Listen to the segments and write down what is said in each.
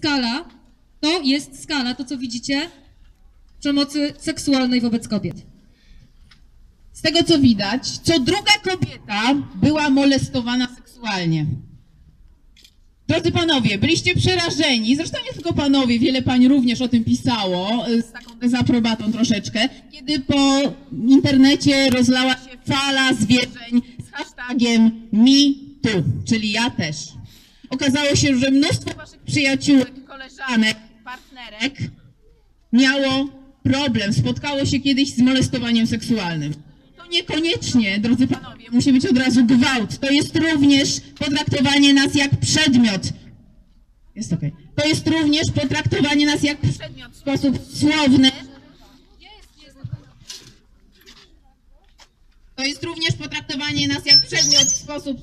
skala, to jest skala, to co widzicie, przemocy seksualnej wobec kobiet. Z tego co widać, co druga kobieta była molestowana seksualnie. Drodzy panowie, byliście przerażeni, zresztą nie tylko panowie, wiele pań również o tym pisało, y, z taką dezaprobatą troszeczkę, kiedy po internecie rozlała się fala zwierzeń z hashtagiem MeToo, czyli ja też. Okazało się, że mnóstwo waszych przyjaciółek, koleżanek, partnerek miało problem, spotkało się kiedyś z molestowaniem seksualnym. To niekoniecznie, drodzy panowie, musi być od razu gwałt. To jest również potraktowanie nas jak przedmiot. Jest okej. To jest również potraktowanie nas jak przedmiot w sposób słowny. To jest również potraktowanie nas jak przedmiot w sposób,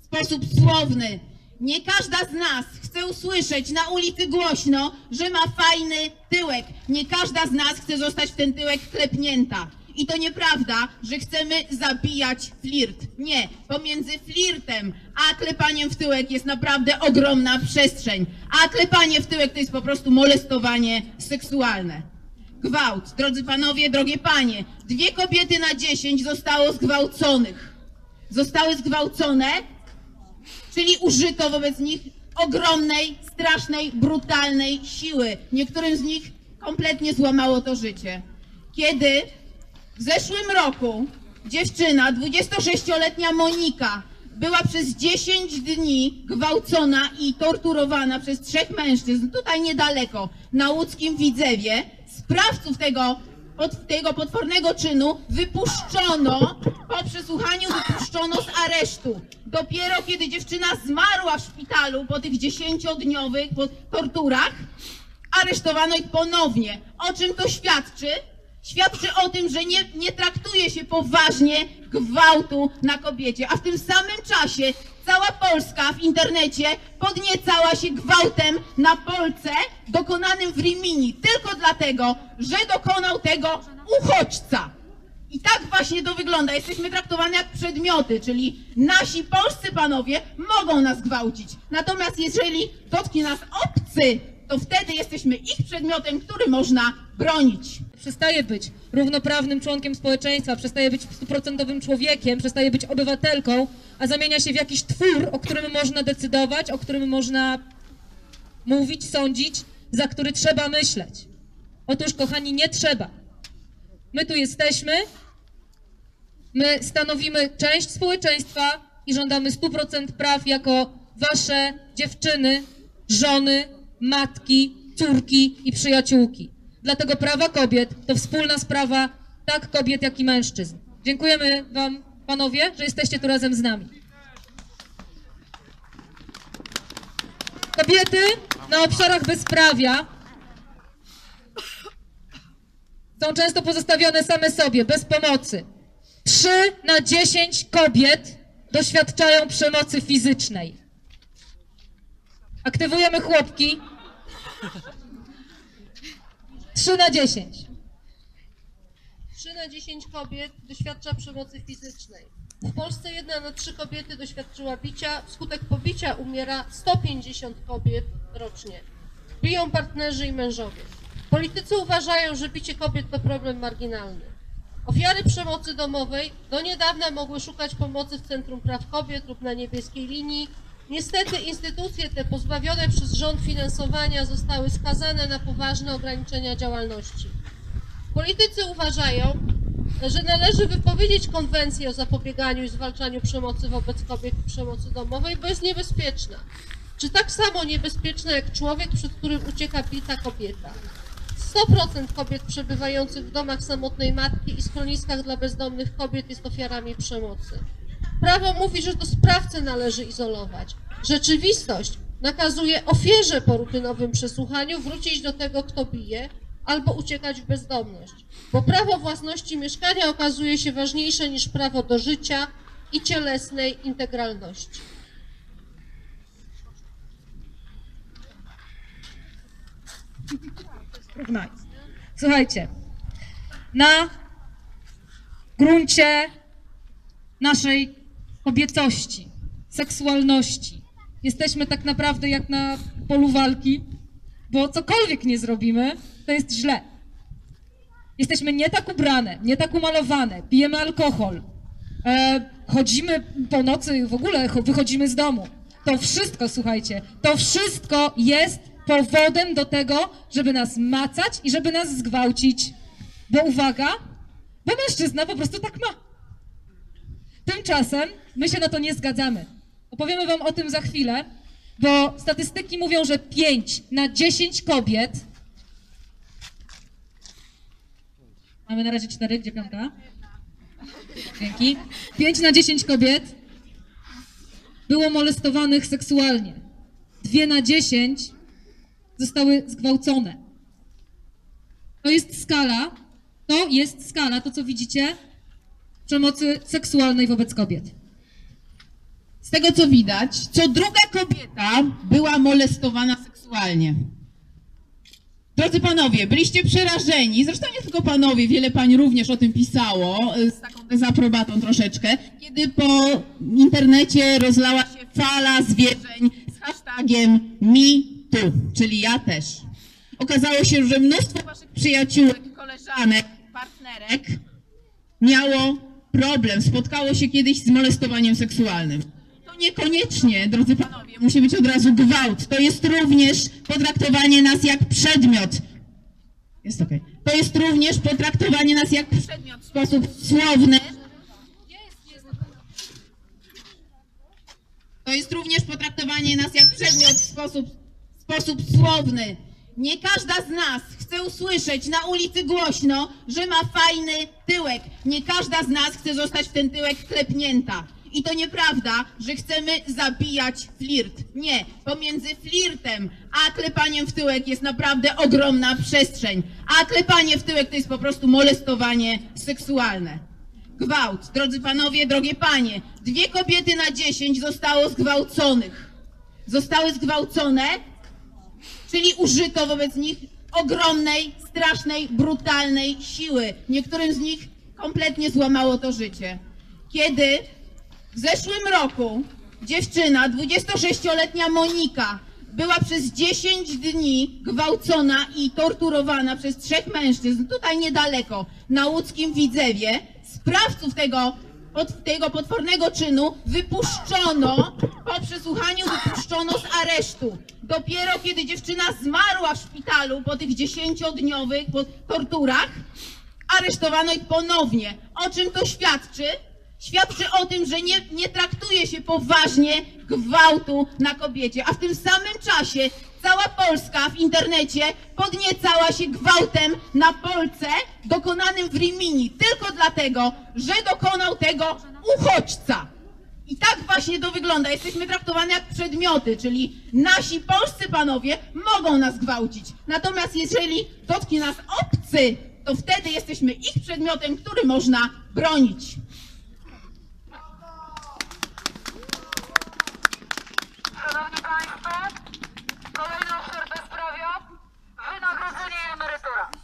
w sposób słowny. Nie każda z nas chce usłyszeć na ulicy głośno, że ma fajny tyłek. Nie każda z nas chce zostać w ten tyłek klepnięta. I to nieprawda, że chcemy zabijać flirt. Nie, pomiędzy flirtem a klepaniem w tyłek jest naprawdę ogromna przestrzeń. A klepanie w tyłek to jest po prostu molestowanie seksualne. Gwałt. Drodzy panowie, drogie panie, dwie kobiety na dziesięć zostało zgwałconych. Zostały zgwałcone, czyli użyto wobec nich ogromnej, strasznej, brutalnej siły. Niektórym z nich kompletnie złamało to życie. Kiedy w zeszłym roku dziewczyna, 26-letnia Monika, była przez 10 dni gwałcona i torturowana przez trzech mężczyzn, tutaj niedaleko, na łódzkim Widzewie. Sprawców tego, pod, tego potwornego czynu wypuszczono, przesłuchaniu wypuszczono z aresztu. Dopiero kiedy dziewczyna zmarła w szpitalu po tych 10-dniowych po- torturach, aresztowano ich ponownie. O czym to świadczy? Świadczy o tym, że nie, nie traktuje się poważnie gwałtu na kobiecie, a w tym samym czasie cała Polska w internecie podniecała się gwałtem na Polce dokonanym w Rimini tylko dlatego, że dokonał tego uchodźca. I tak właśnie to wygląda. Jesteśmy traktowane jak przedmioty, czyli nasi polscy panowie mogą nas gwałcić. Natomiast jeżeli dotknie nas obcy, to wtedy jesteśmy ich przedmiotem, który można bronić. Przestaje być równoprawnym członkiem społeczeństwa, przestaje być stuprocentowym człowiekiem, przestaje być obywatelką, a zamienia się w jakiś twór, o którym można decydować, o którym można mówić, sądzić, za który trzeba myśleć. Otóż, kochani, nie trzeba. My tu jesteśmy, my stanowimy część społeczeństwa i żądamy 100% praw jako wasze dziewczyny, żony, matki, córki i przyjaciółki. Dlatego prawa kobiet to wspólna sprawa tak kobiet, jak i mężczyzn. Dziękujemy wam, panowie, że jesteście tu razem z nami. Kobiety na obszarach bezprawia są często pozostawione same sobie, bez pomocy. 3 na 10 kobiet doświadczają przemocy fizycznej. Aktywujemy chłopki. 3 na 10. 3 na 10 kobiet doświadcza przemocy fizycznej. W Polsce jedna na trzy kobiety doświadczyła bicia. Wskutek pobicia umiera 150 kobiet rocznie. Biją partnerzy i mężowie. Politycy uważają, że bicie kobiet to problem marginalny. Ofiary przemocy domowej do niedawna mogły szukać pomocy w Centrum Praw Kobiet lub na niebieskiej linii. Niestety instytucje te pozbawione przez rząd finansowania zostały skazane na poważne ograniczenia działalności. Politycy uważają, że należy wypowiedzieć konwencję o zapobieganiu i zwalczaniu przemocy wobec kobiet i przemocy domowej, bo jest niebezpieczna. Czy tak samo niebezpieczna jak człowiek, przed którym ucieka bita kobieta? 100% kobiet przebywających w domach samotnej matki i schroniskach dla bezdomnych kobiet jest ofiarami przemocy. Prawo mówi, że to sprawcę należy izolować. Rzeczywistość nakazuje ofierze po rutynowym przesłuchaniu wrócić do tego, kto bije, albo uciekać w bezdomność. Bo prawo własności mieszkania okazuje się ważniejsze niż prawo do życia i cielesnej integralności. Słuchajcie, na gruncie naszej kobiecości, seksualności, jesteśmy tak naprawdę jak na polu walki, bo cokolwiek nie zrobimy, to jest źle. Jesteśmy nie tak ubrane, nie tak umalowane, pijemy alkohol, e, chodzimy po nocy, w ogóle cho- wychodzimy z domu. To wszystko, słuchajcie, to wszystko jest powodem do tego, żeby nas macać i żeby nas zgwałcić. Bo uwaga, bo mężczyzna po prostu tak ma. Tymczasem my się na to nie zgadzamy. Opowiemy Wam o tym za chwilę, bo statystyki mówią, że 5 na 10 kobiet. Mamy na razie 4, gdzie piątka? Dzięki. 5 na 10 kobiet było molestowanych seksualnie. 2 na 10 zostały zgwałcone. To jest skala, to jest skala, to co widzicie, przemocy seksualnej wobec kobiet. Z tego co widać, co druga kobieta była molestowana seksualnie. Drodzy panowie, byliście przerażeni, zresztą nie tylko panowie, wiele pań również o tym pisało, y, z taką dezaprobatą troszeczkę, kiedy po internecie rozlała się fala zwierzeń z hashtagiem MeToo, czyli ja też. Okazało się, że mnóstwo waszych przyjaciółek, koleżanek, partnerek miało problem, spotkało się kiedyś z molestowaniem seksualnym. To niekoniecznie, drodzy panowie, musi być od razu gwałt. To jest również potraktowanie nas jak przedmiot. Jest okej. To jest również potraktowanie nas jak przedmiot w sposób słowny. To jest również potraktowanie nas jak przedmiot w sposób, sposób słowny. Nie każda z nas chce usłyszeć na ulicy głośno, że ma fajny tyłek. Nie każda z nas chce zostać w ten tyłek klepnięta. I to nieprawda, że chcemy zabijać flirt. Nie, pomiędzy flirtem a klepaniem w tyłek jest naprawdę ogromna przestrzeń. A klepanie w tyłek to jest po prostu molestowanie seksualne. Gwałt. Drodzy panowie, drogie panie, dwie kobiety na dziesięć zostało zgwałconych. Zostały zgwałcone, czyli użyto wobec nich ogromnej, strasznej, brutalnej siły. Niektórym z nich kompletnie złamało to życie. Kiedy w zeszłym roku dziewczyna, 26-letnia Monika, była przez 10 dni gwałcona i torturowana przez trzech mężczyzn, tutaj niedaleko, na łódzkim Widzewie. Sprawców tego, pod, tego potwornego czynu wypuszczono, po przesłuchaniu wypuszczono z aresztu. Dopiero kiedy dziewczyna zmarła w szpitalu po tych 10-dniowych po- torturach, aresztowano ich ponownie. O czym to świadczy? Świadczy o tym, że nie, nie traktuje się poważnie gwałtu na kobiecie, a w tym samym czasie cała Polska w internecie podniecała się gwałtem na Polce dokonanym w Rimini tylko dlatego, że dokonał tego uchodźca. I tak właśnie to wygląda. Jesteśmy traktowane jak przedmioty, czyli nasi polscy panowie mogą nas gwałcić. Natomiast jeżeli dotknie nas obcy, to wtedy jesteśmy ich przedmiotem, który można bronić. のレストラン